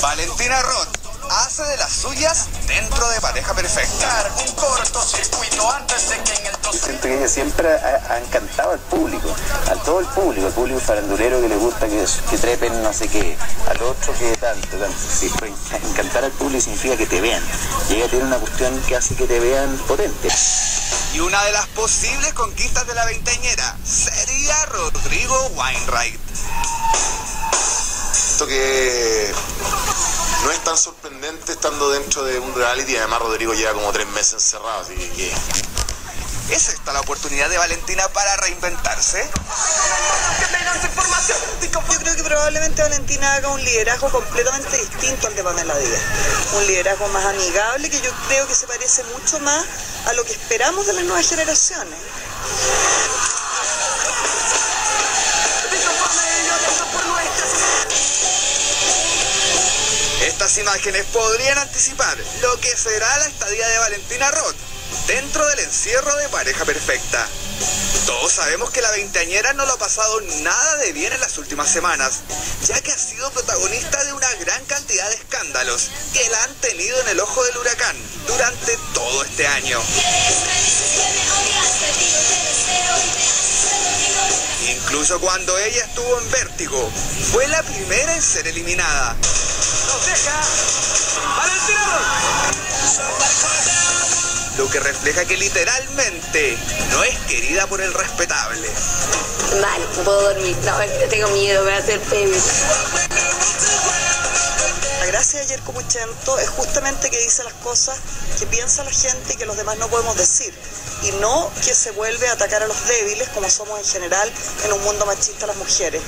Valentina Roth hace de las suyas dentro de pareja perfecta. Un cortocircuito antes de que en el Siento que ella siempre ha, ha encantado al público, a todo el público, al público farandulero que le gusta que, que trepen no sé qué, al otro que tanto, tanto. Sí, pero encantar al público significa que te vean. Y ella tiene una cuestión que hace que te vean potente. Y una de las posibles conquistas de la veinteañera sería Rodrigo Weinreich. Que no es tan sorprendente estando dentro de un reality y además Rodrigo lleva como tres meses encerrado, así que... ¿Es esta la oportunidad de Valentina para reinventarse? Yo creo que probablemente Valentina haga un liderazgo completamente distinto al de Pamela Díaz. Un liderazgo más amigable que yo creo que se parece mucho más a lo que esperamos de las nuevas generaciones. Imágenes podrían anticipar lo que será la estadía de Valentina Roth dentro del encierro de pareja perfecta. Todos sabemos que la veinteañera no lo ha pasado nada de bien en las últimas semanas, ya que ha sido protagonista de una gran cantidad de escándalos que la han tenido en el ojo del huracán durante todo este año. Incluso cuando ella estuvo en vértigo, fue la primera en ser eliminada. Lo que refleja que literalmente no es querida por el respetable. Mal, no puedo dormir. No, tengo miedo, me va a hacer pena. La gracia de ayer Comuchento es justamente que dice las cosas que piensa la gente y que los demás no podemos decir. Y no que se vuelve a atacar a los débiles como somos en general en un mundo machista las mujeres.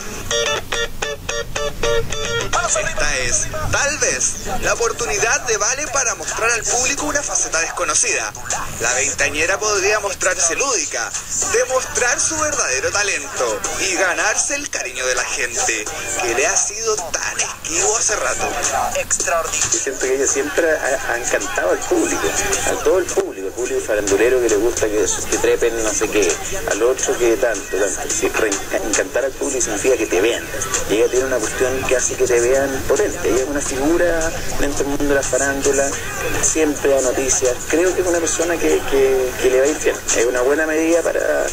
Esta es, tal vez, la oportunidad de Vale para mostrar al público una faceta desconocida. La veintañera podría mostrarse lúdica, demostrar su verdadero talento y ganarse el cariño de la gente, que le ha sido tan esquivo hace rato. Yo siento que ella siempre ha, ha encantado al público, a todo el público, público farandulero que le gusta que, que trepen no sé qué, al otro que tanto, tanto. Encantar al público significa que te vean. Y ella tiene una cuestión que hace que te vean potente. Ella es una figura dentro del mundo de la farándula, siempre da noticias. Creo que es una persona que, que- que le va a ir bien. Es una buena medida para,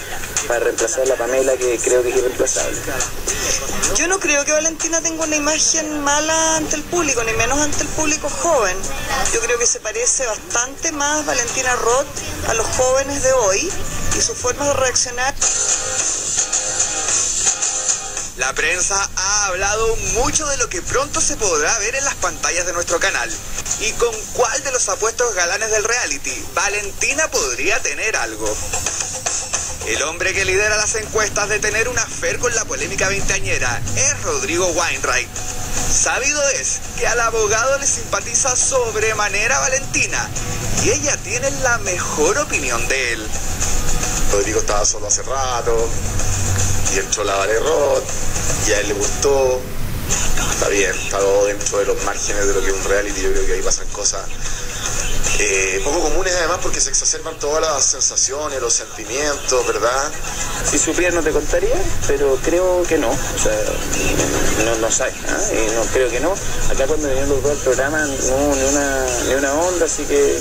para reemplazar a la Pamela, que creo que es irreemplazable. Yo no creo que Valentina tenga una imagen mala ante el público, ni menos ante el público joven. Yo creo que se parece bastante más Valentina A los jóvenes de hoy y sus formas de reaccionar. La prensa ha hablado mucho de lo que pronto se podrá ver en las pantallas de nuestro canal. ¿Y con cuál de los apuestos galanes del reality Valentina podría tener algo? El hombre que lidera las encuestas de tener una fer con la polémica veinteañera es Rodrigo Weinreich. Sabido es que al abogado le simpatiza sobremanera Valentina y ella tiene la mejor opinión de él. Rodrigo estaba solo hace rato y entró la Vale y a él le gustó. Está bien, está todo dentro de los márgenes de lo que es un reality. Yo creo que ahí pasan cosas eh, poco comunes además porque se exacerban todas las sensaciones, los sentimientos, ¿verdad? Si supiera no te contaría, pero creo que no. O sea, no, no sabe, ¿ah? Y no creo que no. Acá cuando vinieron los dos al programa no hubo ni una, ni una onda, así que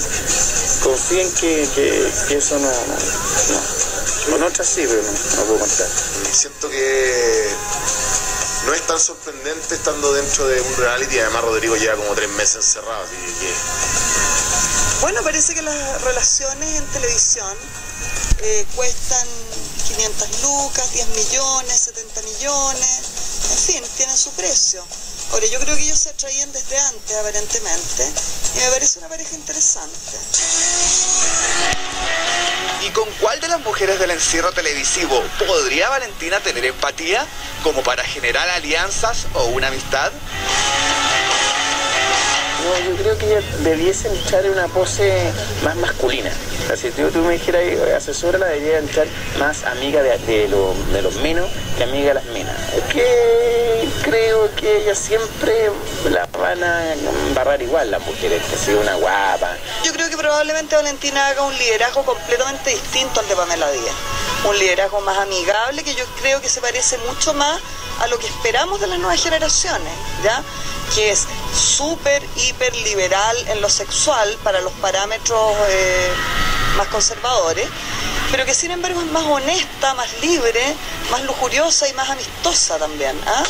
confíen que, que, que eso no, no. Con otras sí, pero no, no puedo contar. Siento que no es tan sorprendente estando dentro de un reality y además Rodrigo lleva como tres meses encerrado, así que Bueno, parece que las relaciones en televisión eh, cuestan 500 lucas, 10 millones, 70 millones, en fin, tienen su precio. Ahora, yo creo que ellos se atraían desde antes, aparentemente, y me parece una pareja interesante. ¿Y con cuál de las mujeres del encierro televisivo podría Valentina tener empatía como para generar alianzas o una amistad? No, yo creo que ella debiese entrar en una pose más masculina. Si tú, tú me dijeras, "Oye, asesora la debería entrar más amiga de, de, de los menos que amiga de las menas. Es que creo que ella siempre la van a embarrar igual las mujeres, que sea una guapa. Yo creo que probablemente Valentina haga un liderazgo completamente distinto al de Pamela Díaz. un liderazgo más amigable que yo creo que se parece mucho más a lo que esperamos de las nuevas generaciones, ¿ya? Que es súper, hiper liberal en lo sexual para los parámetros eh, más conservadores, pero que sin embargo es más honesta, más libre, más lujuriosa y más amistosa también. ¿ah?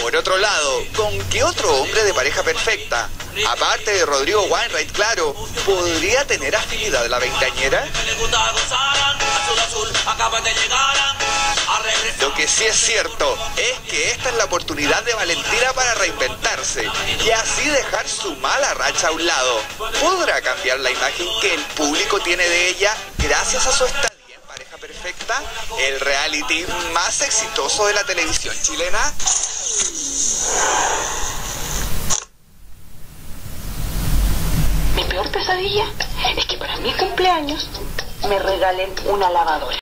Por otro lado, ¿con qué otro hombre de pareja perfecta, aparte de Rodrigo Weinreich, claro, podría tener afinidad la veinteañera? Lo que sí es cierto es que esta es la oportunidad de Valentina para reinventarse y así dejar su mala racha a un lado. ¿Podrá cambiar la imagen que el público tiene de ella gracias a su estadía pareja perfecta? El reality más exitoso de la televisión chilena. Mi peor pesadilla es que para mi cumpleaños me regalen una lavadora.